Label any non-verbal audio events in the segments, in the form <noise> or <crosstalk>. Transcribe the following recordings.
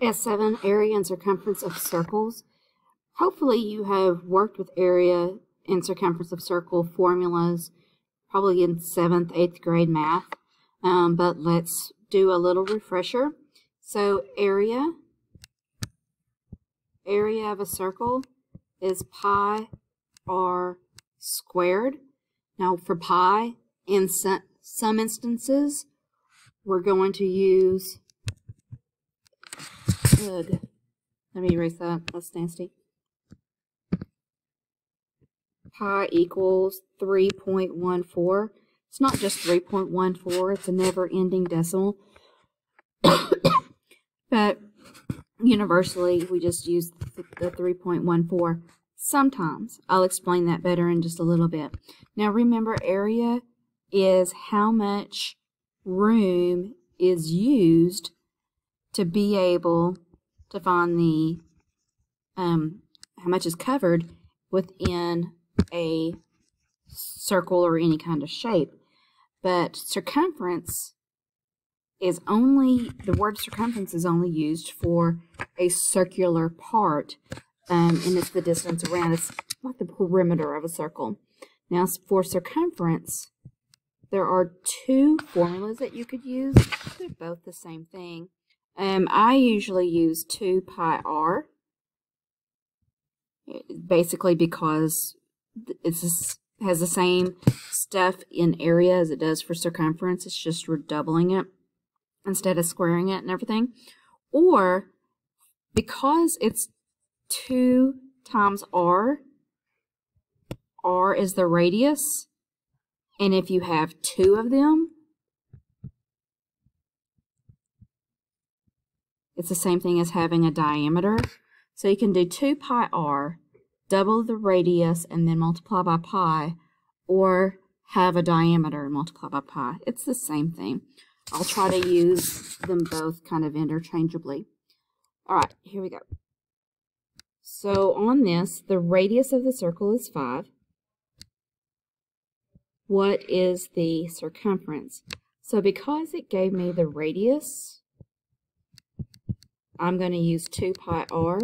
S7, area and circumference of circles. Hopefully you have worked with area and circumference of circle formulas probably in 7th, 8th grade math. Um, but let's do a little refresher. So area, area of a circle is pi r squared. Now for pi, in some instances, we're going to use, good, let me erase that, that's nasty. Pi equals 3.14. It's not just 3.14, it's a never-ending decimal. <coughs> but universally, we just use the 3.14 sometimes. I'll explain that better in just a little bit. Now remember, area is how much room is used to be able to find the um, how much is covered within a circle or any kind of shape. But circumference is only, the word circumference is only used for a circular part, um, and it's the distance around, it's like the perimeter of a circle. Now for circumference, there are two formulas that you could use. They're both the same thing. Um, I usually use 2 pi r, basically because it has the same stuff in area as it does for circumference. It's just we're doubling it instead of squaring it and everything. Or because it's 2 times r, r is the radius, and if you have two of them, it's the same thing as having a diameter. So you can do 2 pi r, double the radius, and then multiply by pi, or have a diameter and multiply by pi. It's the same thing. I'll try to use them both kind of interchangeably. All right, here we go. So on this, the radius of the circle is 5 what is the circumference. So because it gave me the radius, I'm going to use 2 pi r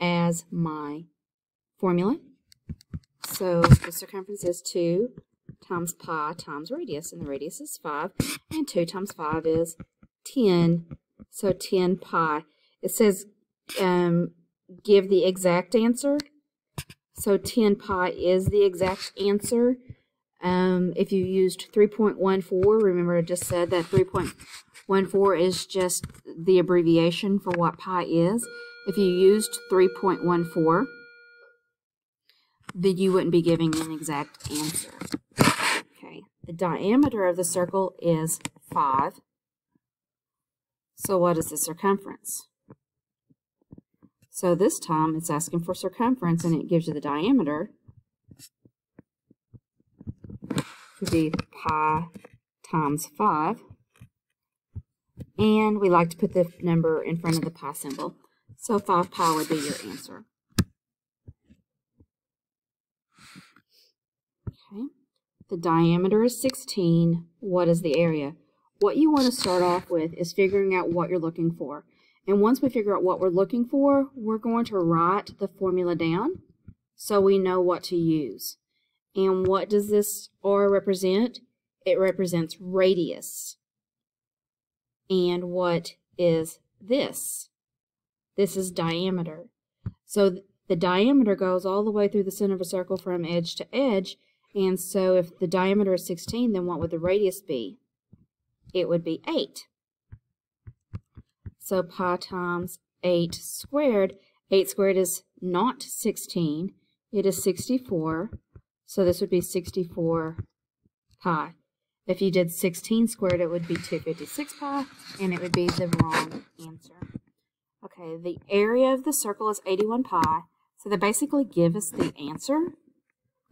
as my formula. So the circumference is 2 times pi times radius, and the radius is 5, and 2 times 5 is 10, so 10 pi. It says um, give the exact answer, so 10 pi is the exact answer. Um, if you used 3.14, remember I just said that 3.14 is just the abbreviation for what pi is. If you used 3.14, then you wouldn't be giving an exact answer. Okay, the diameter of the circle is 5. So what is the circumference? So this time it's asking for circumference and it gives you the diameter would be pi times 5. And we like to put the number in front of the pi symbol. So 5 pi would be your answer. Okay. The diameter is 16. What is the area? What you want to start off with is figuring out what you're looking for. And once we figure out what we're looking for, we're going to write the formula down so we know what to use. And what does this R represent? It represents radius. And what is this? This is diameter. So th the diameter goes all the way through the center of a circle from edge to edge. And so if the diameter is 16, then what would the radius be? It would be 8. So pi times 8 squared. 8 squared is not 16. It is 64. So this would be 64 pi. If you did 16 squared, it would be 256 pi, and it would be the wrong answer. Okay, the area of the circle is 81 pi, so they basically give us the answer,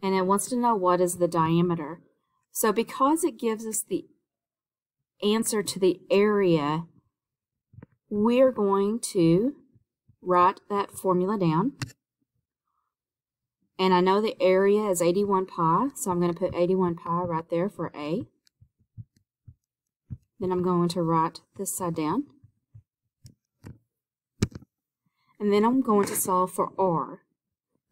and it wants to know what is the diameter. So because it gives us the answer to the area, we're going to write that formula down. And I know the area is 81 pi, so I'm going to put 81 pi right there for A. Then I'm going to write this side down. And then I'm going to solve for r.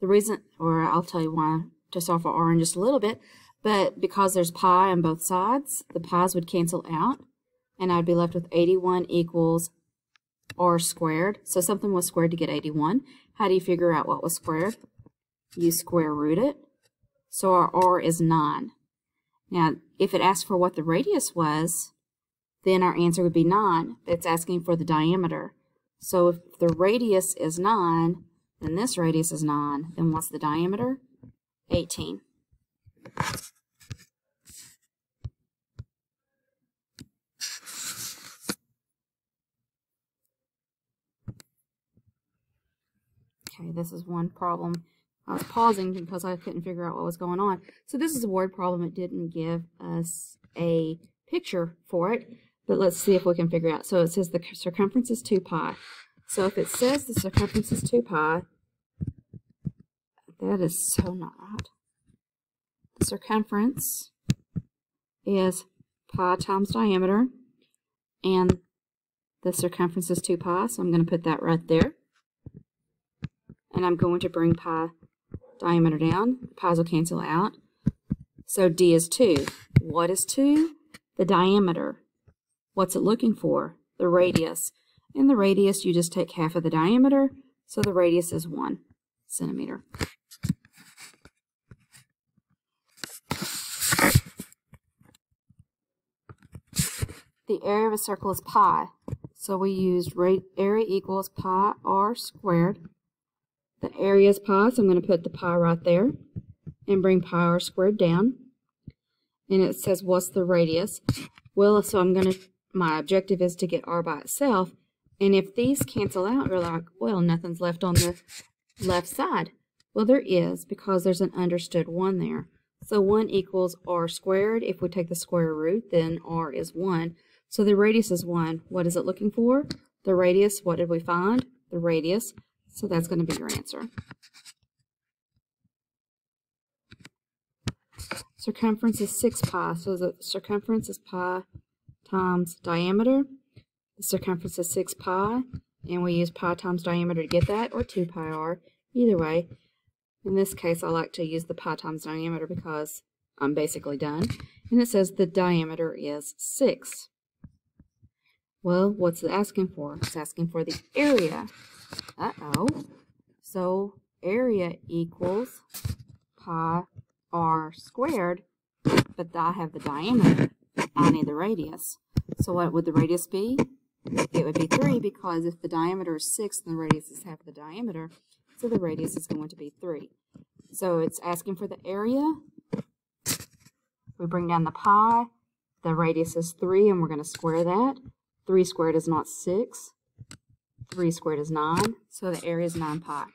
The reason, or I'll tell you why to solve for r in just a little bit, but because there's pi on both sides, the pi's would cancel out, and I'd be left with 81 equals r squared. So something was squared to get 81. How do you figure out what was squared? You square root it. So our r is 9. Now, if it asks for what the radius was, then our answer would be 9. It's asking for the diameter. So if the radius is 9, then this radius is 9. Then what's the diameter? 18. Okay, this is one problem. I was pausing because I couldn't figure out what was going on. So this is a word problem. It didn't give us a picture for it, but let's see if we can figure out. So it says the circumference is 2 pi. So if it says the circumference is 2 pi, that is so not right. The circumference is pi times diameter, and the circumference is 2 pi, so I'm going to put that right there and I'm going to bring pi diameter down. Pi's will cancel out. So D is 2. What is 2? The diameter. What's it looking for? The radius. In the radius, you just take half of the diameter, so the radius is 1 centimeter. The area of a circle is pi, so we used area equals pi r squared the area is pi, so I'm going to put the pi right there and bring pi r squared down. And it says, what's the radius? Well, so I'm going to, my objective is to get r by itself. And if these cancel out, you're like, well, nothing's left on the left side. Well, there is because there's an understood 1 there. So 1 equals r squared. If we take the square root, then r is 1. So the radius is 1. What is it looking for? The radius, what did we find? The radius. So that's going to be your answer. Circumference is 6 pi, so the circumference is pi times diameter. The circumference is 6 pi, and we use pi times diameter to get that, or 2 pi r, either way. In this case, I like to use the pi times diameter because I'm basically done. And it says the diameter is 6. Well, what's it asking for? It's asking for the area. Uh-oh. So area equals pi r squared, but I have the diameter. I need the radius. So what would the radius be? It would be 3 because if the diameter is 6, then the radius is half the diameter. So the radius is going to be 3. So it's asking for the area. We bring down the pi. The radius is 3, and we're going to square that. 3 squared is not 6. 3 squared is 9, so the area is 9 pi.